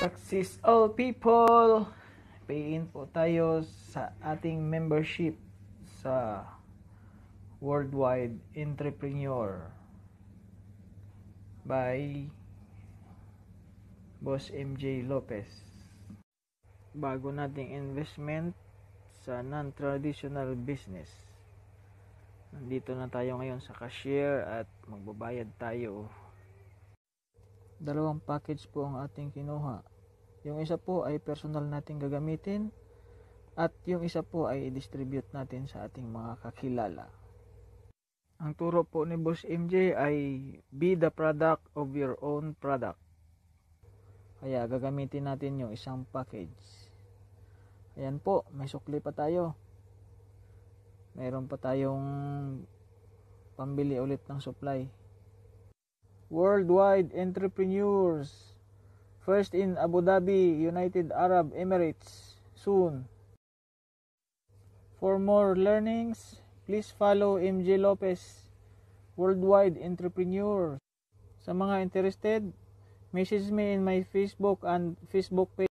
Success all people! Pay in po tayo sa ating membership sa Worldwide Entrepreneur by Boss MJ Lopez. Bago nating investment sa non-traditional business. Nandito na tayo ngayon sa cashier at magbabayad tayo dalawang package po ang ating kinuha. Yung isa po ay personal natin gagamitin at yung isa po ay i-distribute natin sa ating mga kakilala. Ang turo po ni Boss MJ ay be the product of your own product. Kaya gagamitin natin yung isang package. Ayan po, may sukli pa tayo. Mayroon pa tayong pambili ulit ng supply worldwide entrepreneurs. First in Abu Dhabi, United Arab Emirates, soon. For more learnings, please follow MJ Lopez, Worldwide Entrepreneur. Sa mga interested, message me in my Facebook and Facebook page.